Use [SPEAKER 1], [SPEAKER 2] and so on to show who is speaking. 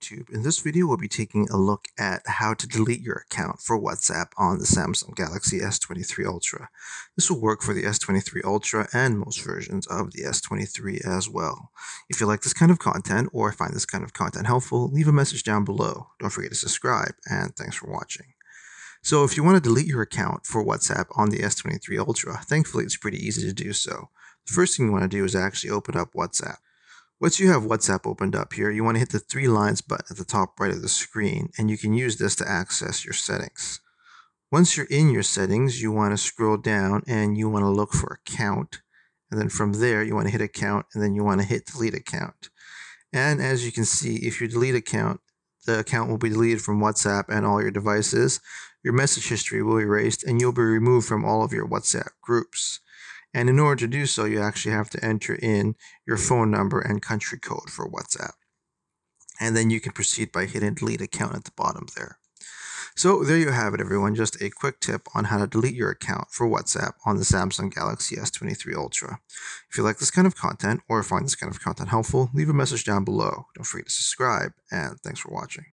[SPEAKER 1] YouTube. In this video, we'll be taking a look at how to delete your account for WhatsApp on the Samsung Galaxy S23 Ultra. This will work for the S23 Ultra and most versions of the S23 as well. If you like this kind of content or find this kind of content helpful, leave a message down below. Don't forget to subscribe, and thanks for watching. So if you want to delete your account for WhatsApp on the S23 Ultra, thankfully it's pretty easy to do so. The first thing you want to do is actually open up WhatsApp. Once you have WhatsApp opened up here, you want to hit the three lines button at the top right of the screen, and you can use this to access your settings. Once you're in your settings, you want to scroll down and you want to look for account. And then from there, you want to hit account and then you want to hit delete account. And as you can see, if you delete account, the account will be deleted from WhatsApp and all your devices. Your message history will be erased and you'll be removed from all of your WhatsApp groups. And in order to do so, you actually have to enter in your phone number and country code for WhatsApp. And then you can proceed by hitting delete account at the bottom there. So there you have it, everyone. Just a quick tip on how to delete your account for WhatsApp on the Samsung Galaxy S23 Ultra. If you like this kind of content or find this kind of content helpful, leave a message down below. Don't forget to subscribe, and thanks for watching.